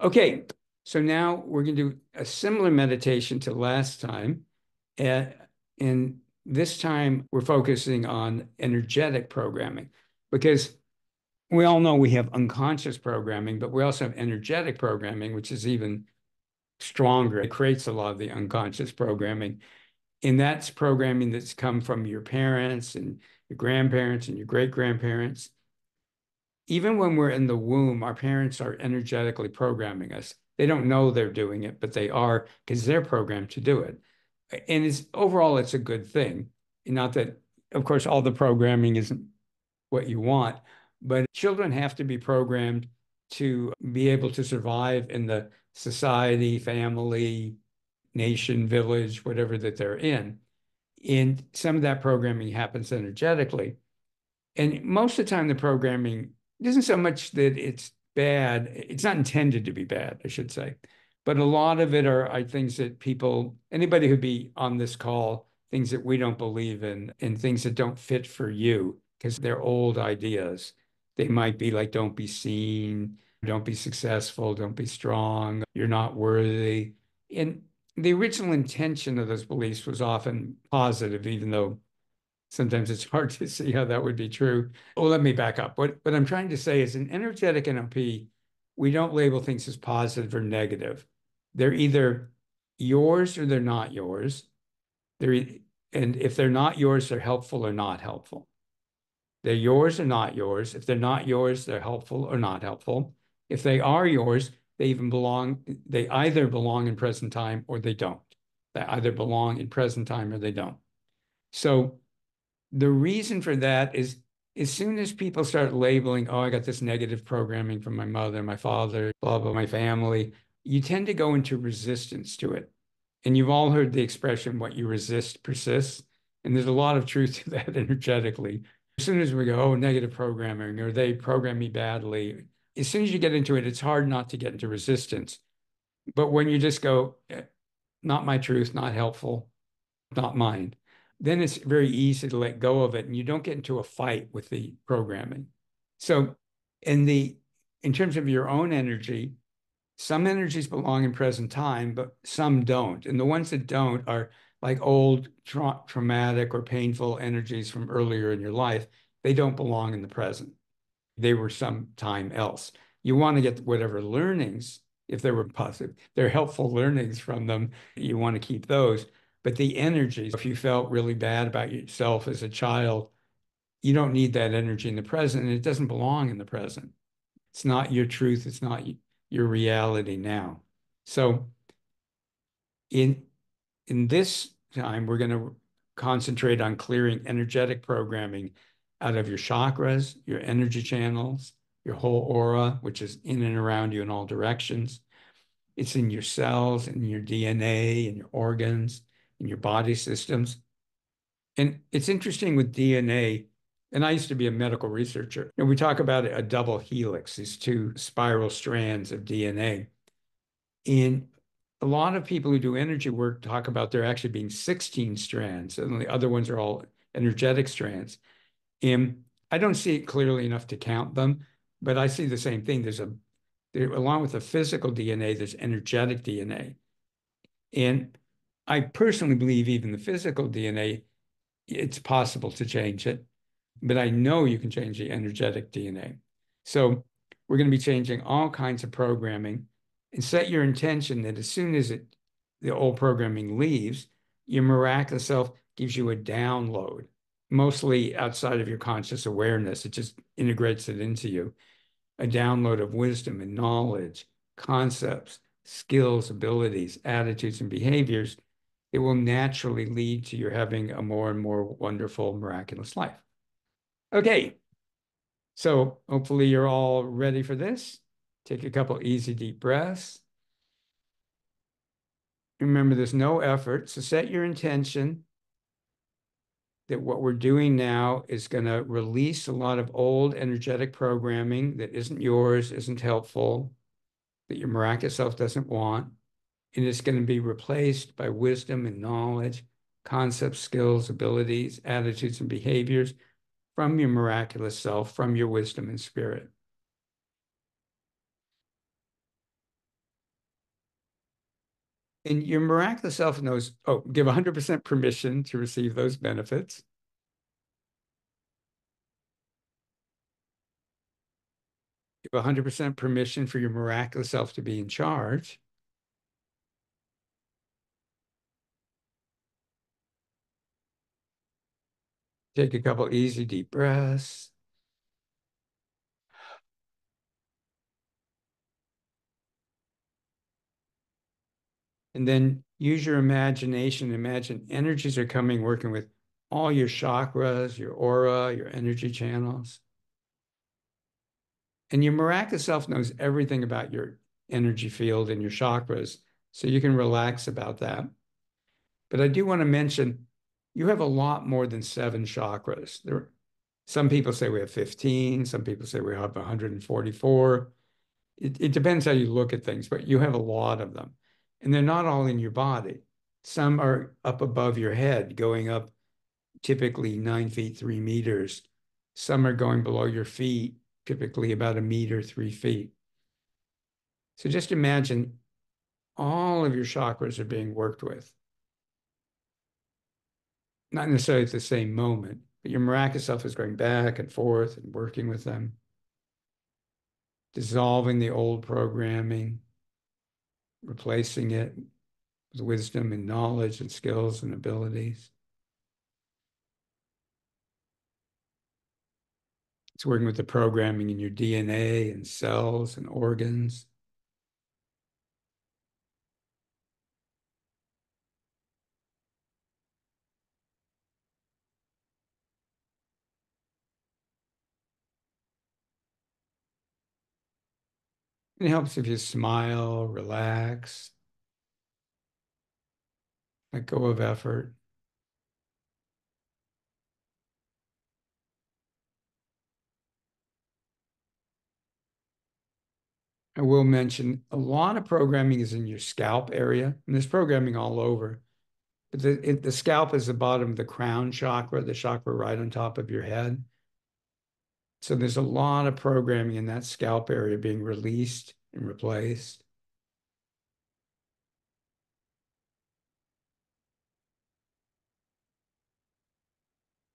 Okay, so now we're going to do a similar meditation to last time. Eh, and this time we're focusing on energetic programming because we all know we have unconscious programming, but we also have energetic programming, which is even stronger. It creates a lot of the unconscious programming. And that's programming that's come from your parents and your grandparents and your great grandparents. Even when we're in the womb, our parents are energetically programming us. They don't know they're doing it, but they are because they're programmed to do it. And it's overall, it's a good thing. Not that, of course, all the programming isn't what you want, but children have to be programmed to be able to survive in the society, family, nation, village, whatever that they're in. And some of that programming happens energetically. And most of the time, the programming isn't so much that it's bad, it's not intended to be bad, I should say. But a lot of it are, things that people, anybody who'd be on this call, things that we don't believe in and things that don't fit for you because they're old ideas. They might be like, don't be seen, don't be successful, don't be strong, you're not worthy. And the original intention of those beliefs was often positive, even though sometimes it's hard to see how that would be true. Well, let me back up. What, what I'm trying to say is an energetic NLP, we don't label things as positive or negative. They're either yours or they're not yours. They're, and if they're not yours, they're helpful or not helpful. They're yours or not yours. If they're not yours, they're helpful or not helpful. If they are yours, they even belong, they either belong in present time or they don't. They either belong in present time or they don't. So the reason for that is as soon as people start labeling, oh, I got this negative programming from my mother, my father, blah, blah, my family, you tend to go into resistance to it. And you've all heard the expression, what you resist persists. And there's a lot of truth <laughs> to that energetically. As soon as we go, oh, negative programming, or they program me badly, as soon as you get into it, it's hard not to get into resistance. But when you just go, eh, not my truth, not helpful, not mine, then it's very easy to let go of it and you don't get into a fight with the programming. So in the in terms of your own energy, some energies belong in present time, but some don't. And the ones that don't are like old tra traumatic or painful energies from earlier in your life. They don't belong in the present. They were some time else. You want to get whatever learnings, if they were positive, they're helpful learnings from them. You want to keep those but the energy, if you felt really bad about yourself as a child, you don't need that energy in the present, and it doesn't belong in the present. It's not your truth. It's not your reality now. So in in this time, we're going to concentrate on clearing energetic programming out of your chakras, your energy channels, your whole aura, which is in and around you in all directions. It's in your cells, in your DNA, in your organs, in your body systems. And it's interesting with DNA, and I used to be a medical researcher, and we talk about a double helix, these two spiral strands of DNA. And a lot of people who do energy work talk about there actually being 16 strands, and the other ones are all energetic strands. And I don't see it clearly enough to count them, but I see the same thing. There's a, there, along with the physical DNA, there's energetic DNA. And I personally believe even the physical DNA, it's possible to change it, but I know you can change the energetic DNA. So we're going to be changing all kinds of programming and set your intention that as soon as it the old programming leaves, your miraculous self gives you a download, mostly outside of your conscious awareness. It just integrates it into you. A download of wisdom and knowledge, concepts, skills, abilities, attitudes, and behaviors it will naturally lead to your having a more and more wonderful, miraculous life. Okay, so hopefully you're all ready for this. Take a couple easy deep breaths. Remember, there's no effort, so set your intention that what we're doing now is going to release a lot of old energetic programming that isn't yours, isn't helpful, that your miraculous self doesn't want and it's going to be replaced by wisdom and knowledge, concepts, skills, abilities, attitudes, and behaviors from your miraculous self, from your wisdom and spirit. And your miraculous self knows, oh, give 100% permission to receive those benefits. Give 100% permission for your miraculous self to be in charge. Take a couple easy deep breaths. And then use your imagination. Imagine energies are coming, working with all your chakras, your aura, your energy channels. And your miraculous self knows everything about your energy field and your chakras. So you can relax about that. But I do want to mention you have a lot more than seven chakras. There, some people say we have 15, some people say we have 144. It, it depends how you look at things, but you have a lot of them. And they're not all in your body. Some are up above your head, going up typically nine feet, three meters. Some are going below your feet, typically about a meter, three feet. So just imagine all of your chakras are being worked with. Not necessarily at the same moment, but your miraculous self is going back and forth and working with them, dissolving the old programming, replacing it with wisdom and knowledge and skills and abilities. It's working with the programming in your DNA and cells and organs. It helps if you smile, relax, let go of effort. I will mention a lot of programming is in your scalp area, and there's programming all over. But the, it, the scalp is the bottom of the crown chakra, the chakra right on top of your head. So there's a lot of programming in that scalp area being released and replaced.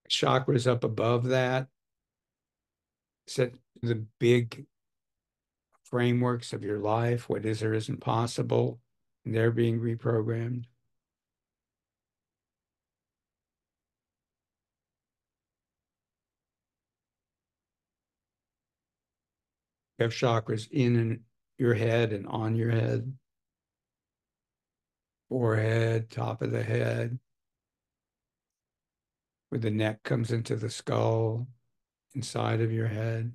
Chakras up above that set the big frameworks of your life, what is or isn't possible, and they're being reprogrammed. Have chakras in your head and on your head, forehead, top of the head, where the neck comes into the skull, inside of your head.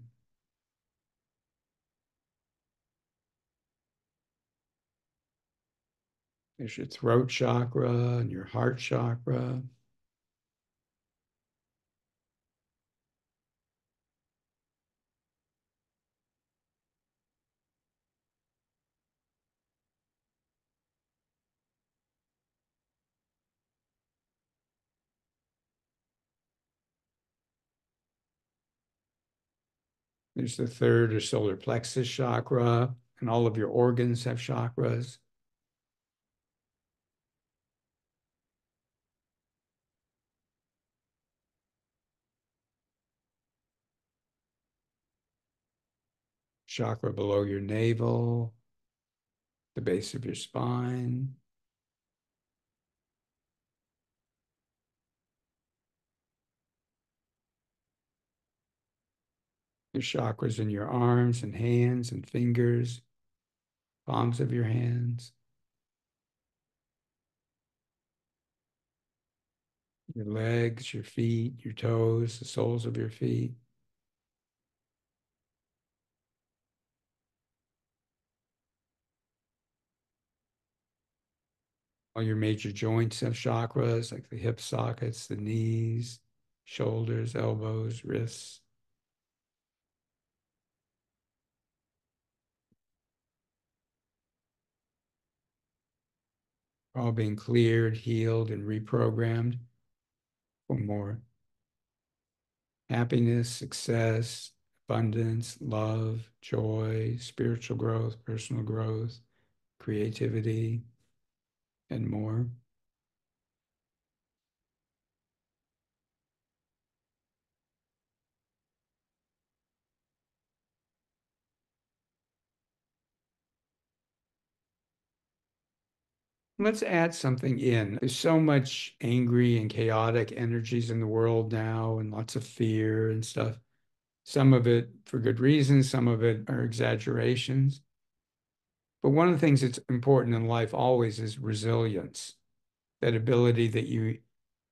There's your throat chakra and your heart chakra. There's the third or solar plexus chakra, and all of your organs have chakras. Chakra below your navel, the base of your spine. Your chakras in your arms and hands and fingers, palms of your hands, your legs, your feet, your toes, the soles of your feet. All your major joints have chakras like the hip sockets, the knees, shoulders, elbows, wrists. All being cleared, healed, and reprogrammed for more happiness, success, abundance, love, joy, spiritual growth, personal growth, creativity, and more. Let's add something in. There's so much angry and chaotic energies in the world now, and lots of fear and stuff. Some of it for good reasons, some of it are exaggerations. But one of the things that's important in life always is resilience, that ability that you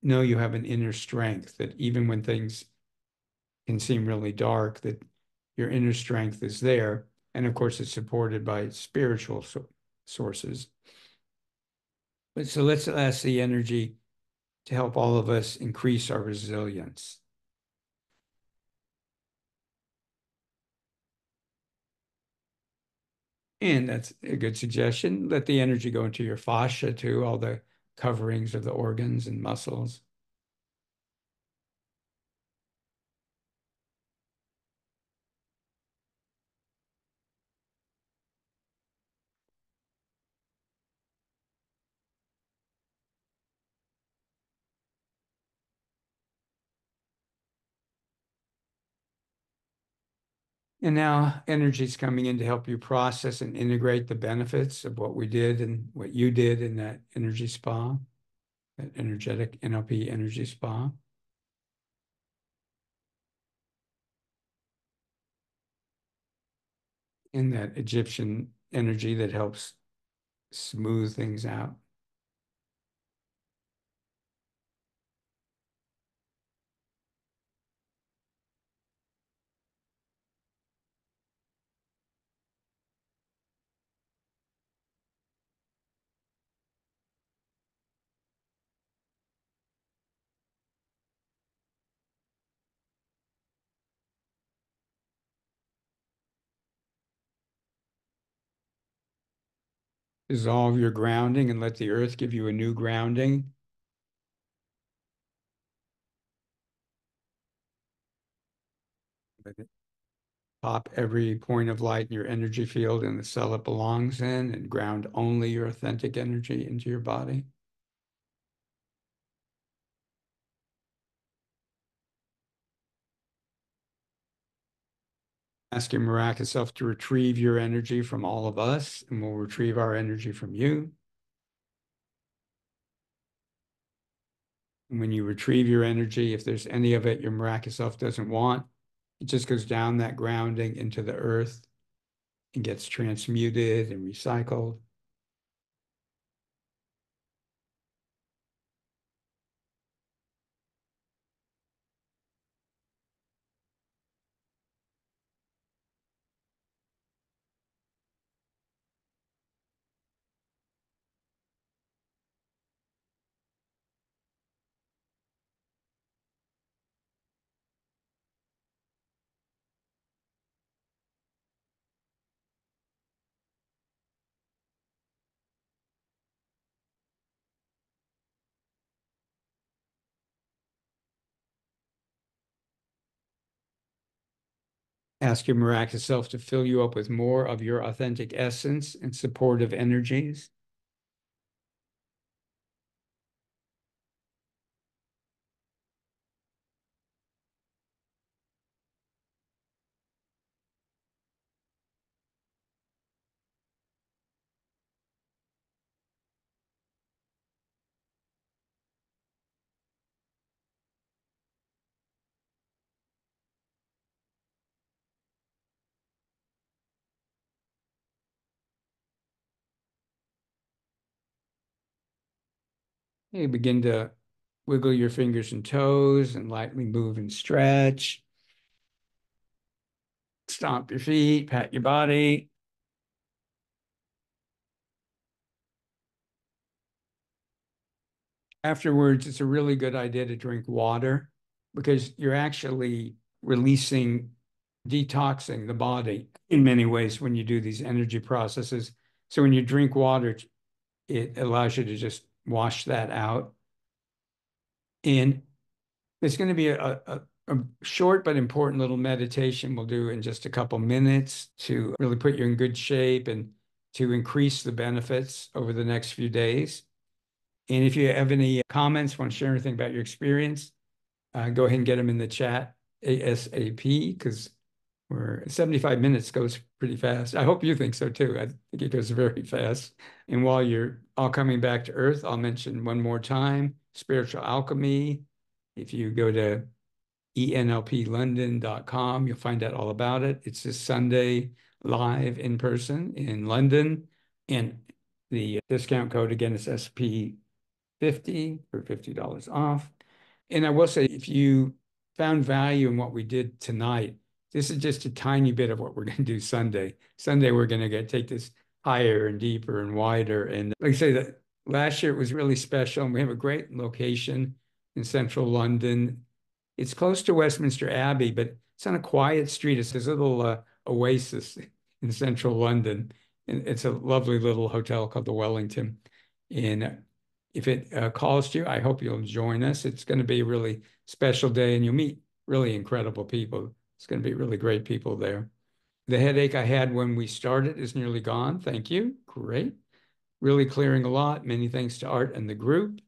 know you have an inner strength, that even when things can seem really dark, that your inner strength is there. And of course, it's supported by spiritual so sources. But so let's ask the energy to help all of us increase our resilience. And that's a good suggestion. Let the energy go into your fascia too, all the coverings of the organs and muscles. And now energy is coming in to help you process and integrate the benefits of what we did and what you did in that energy spa, that energetic NLP energy spa. In that Egyptian energy that helps smooth things out. Dissolve your grounding and let the earth give you a new grounding. Pop every point of light in your energy field in the cell it belongs in and ground only your authentic energy into your body. Ask your miraculous self to retrieve your energy from all of us, and we'll retrieve our energy from you. And when you retrieve your energy, if there's any of it your miraculous self doesn't want, it just goes down that grounding into the earth and gets transmuted and recycled. Ask your miraculous self to fill you up with more of your authentic essence and supportive energies. You begin to wiggle your fingers and toes and lightly move and stretch. Stomp your feet, pat your body. Afterwards, it's a really good idea to drink water because you're actually releasing, detoxing the body in many ways when you do these energy processes. So when you drink water, it allows you to just wash that out. And there's going to be a, a, a, short but important little meditation we'll do in just a couple minutes to really put you in good shape and to increase the benefits over the next few days. And if you have any comments, want to share anything about your experience, uh, go ahead and get them in the chat ASAP because We're 75 minutes goes pretty fast. I hope you think so too. I think it goes very fast. And while you're all coming back to Earth, I'll mention one more time Spiritual Alchemy. If you go to enlplondon.com, you'll find out all about it. It's this Sunday live in person in London. And the discount code again is SP50 for $50 off. And I will say, if you found value in what we did tonight, this is just a tiny bit of what we're <laughs> going to do Sunday. Sunday, we're going to get take this higher and deeper and wider. And like I say, that last year it was really special. And we have a great location in central London. It's close to Westminster Abbey, but it's on a quiet street. It's this little uh, oasis <laughs> in central London. And it's a lovely little hotel called the Wellington. And if it uh, calls to you, I hope you'll join us. It's going to be a really special day and you'll meet really incredible people. It's going to be really great people there. The headache I had when we started is nearly gone. Thank you. Great. Really clearing a lot. Many thanks to Art and the group.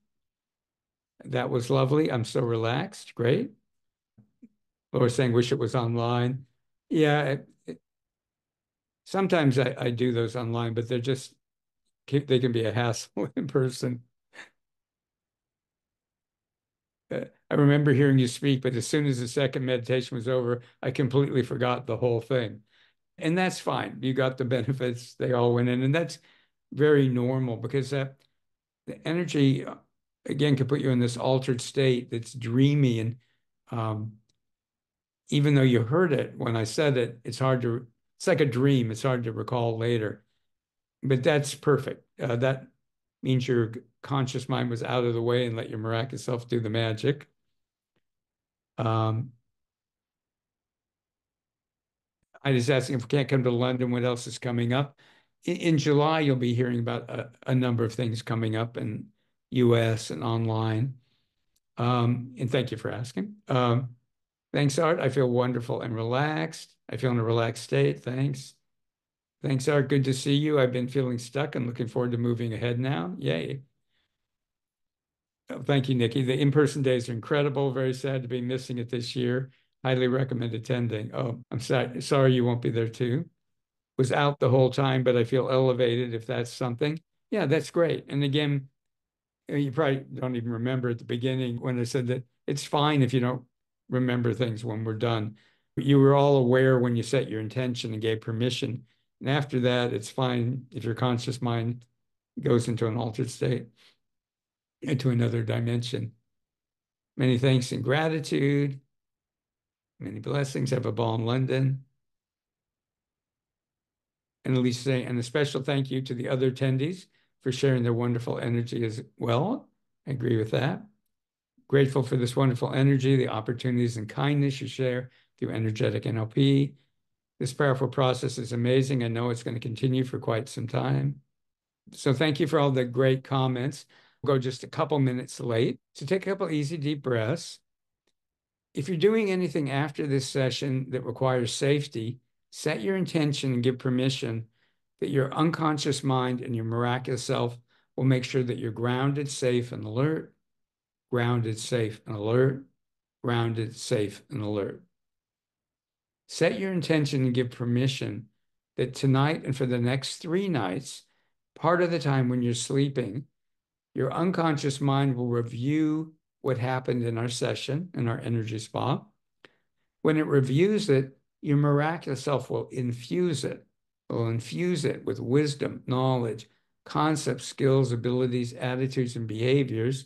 That was lovely. I'm so relaxed. Great. Laura saying, wish it was online. Yeah. It, it, sometimes I, I do those online, but they're just, they can be a hassle <laughs> in person. I remember hearing you speak, but as soon as the second meditation was over, I completely forgot the whole thing. And that's fine. You got the <laughs> benefits, they all went in. And that's very normal because that the energy, again, can put you in this altered state that's dreamy. And um, even though you heard it when I said it, it's hard to, it's like a dream. It's hard to recall later. But that's perfect. Uh, that means your conscious mind was out of the way and let your miraculous self do the magic. Um, I was asking if we can't come to London, what else is coming up? In, in July, you'll be hearing about a, a, number of things coming up in US and online. Um, and thank you for asking. Um, thanks, Art. I feel wonderful and relaxed. I feel in a relaxed state. Thanks. Thanks, Art. Good to see you. I've been feeling stuck and looking forward to moving ahead now. Yay. Oh, thank you, Nikki. The in-person days are incredible. Very sad to be missing it this year. Highly recommend attending. Oh, I'm sorry, sorry you won't be there too. Was out the whole time, but I feel elevated if that's something. Yeah, that's great. And again, uh, you probably don't even remember at the beginning when I said that it's fine if you don't remember things when we're done. You were all aware when you set your intention and gave permission. And after that, it's fine if your conscious mind goes into an altered state into another dimension. Many thanks and gratitude. Many blessings. Have a ball in London. And at least say, and a special thank you to the other attendees for sharing their wonderful energy as well. I agree with that. Grateful for this wonderful energy, the opportunities and kindness you share through energetic NLP. This powerful process is amazing. I know it's going to continue for quite some time. So thank you for all the great comments go just a couple minutes late. So take a couple easy deep breaths. If you're doing anything after this session that requires safety, set your intention and give permission that your unconscious mind and your miraculous self will make sure that you're grounded, safe, and alert, grounded, safe, and alert, grounded, safe, and alert. Set your intention and give permission that tonight and for the next three nights, part of the time when you're sleeping, your unconscious mind will review what happened in our session, in our energy spa. When it reviews it, your miraculous self will infuse it, will infuse it with wisdom, knowledge, concepts, skills, abilities, attitudes, and behaviors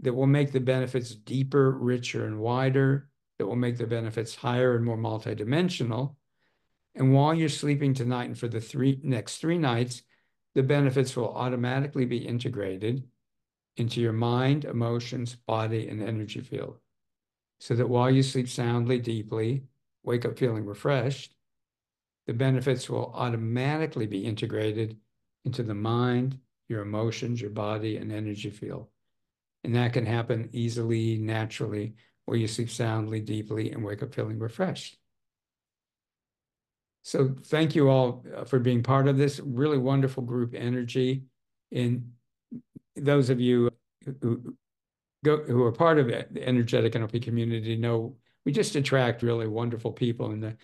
that will make the benefits deeper, richer, and wider, that will make the benefits higher and more multidimensional. And while you're sleeping tonight and for the three next three nights, the benefits will automatically be integrated into your mind, emotions, body, and energy field. So that while you sleep soundly, deeply, wake up feeling refreshed, the benefits will automatically be integrated into the mind, your emotions, your body, and energy field. And that can happen easily, naturally, where you sleep soundly, deeply, and wake up feeling refreshed. So thank you all uh, for being part of this really wonderful group energy. And those of you who go who are part of it, the energetic NLP community know we just attract really wonderful people and the,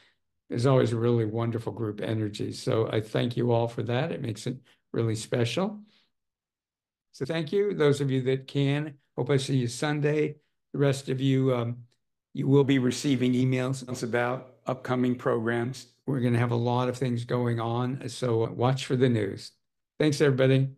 there's always a really wonderful group energy. So I thank you all for that. It makes it really special. So thank you, those of you that can. Hope I see you Sunday. The rest of you, um, you will be receiving emails about upcoming programs. We're going to have a lot of things going on, so watch for the news. Thanks, everybody.